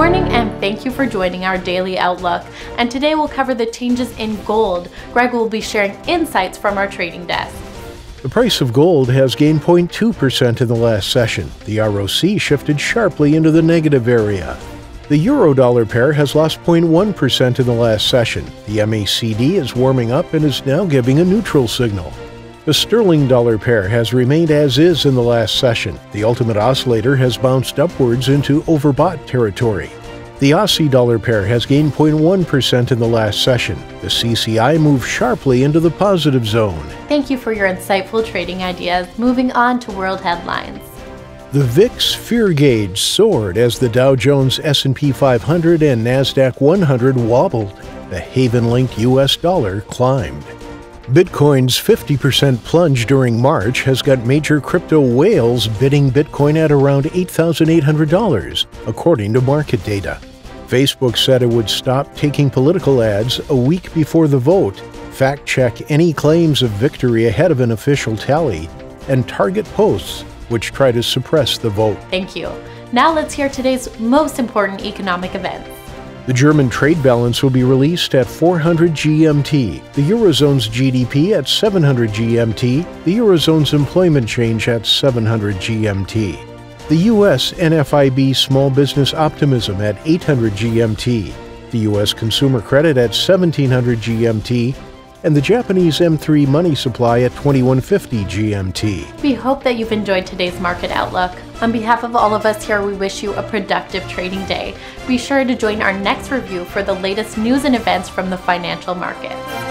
morning and thank you for joining our daily outlook. And today we'll cover the changes in gold. Greg will be sharing insights from our trading desk. The price of gold has gained 0.2% in the last session. The ROC shifted sharply into the negative area. The euro dollar pair has lost 0.1% in the last session. The MACD is warming up and is now giving a neutral signal. The sterling dollar pair has remained as is in the last session. The ultimate oscillator has bounced upwards into overbought territory. The Aussie dollar pair has gained 0.1% in the last session. The CCI moved sharply into the positive zone. Thank you for your insightful trading ideas. Moving on to world headlines. The VIX fear gauge soared as the Dow Jones S&P 500 and Nasdaq 100 wobbled. The haven-linked US dollar climbed. Bitcoin's 50% plunge during March has got major crypto whales bidding Bitcoin at around $8,800, according to market data. Facebook said it would stop taking political ads a week before the vote, fact check any claims of victory ahead of an official tally, and target posts which try to suppress the vote. Thank you. Now let's hear today's most important economic events. The German trade balance will be released at 400 GMT, the Eurozone's GDP at 700 GMT, the Eurozone's employment change at 700 GMT. The U.S. NFIB small business optimism at 800 GMT, the U.S. consumer credit at 1700 GMT, and the Japanese M3 money supply at 2150 GMT. We hope that you've enjoyed today's market outlook. On behalf of all of us here, we wish you a productive trading day. Be sure to join our next review for the latest news and events from the financial markets.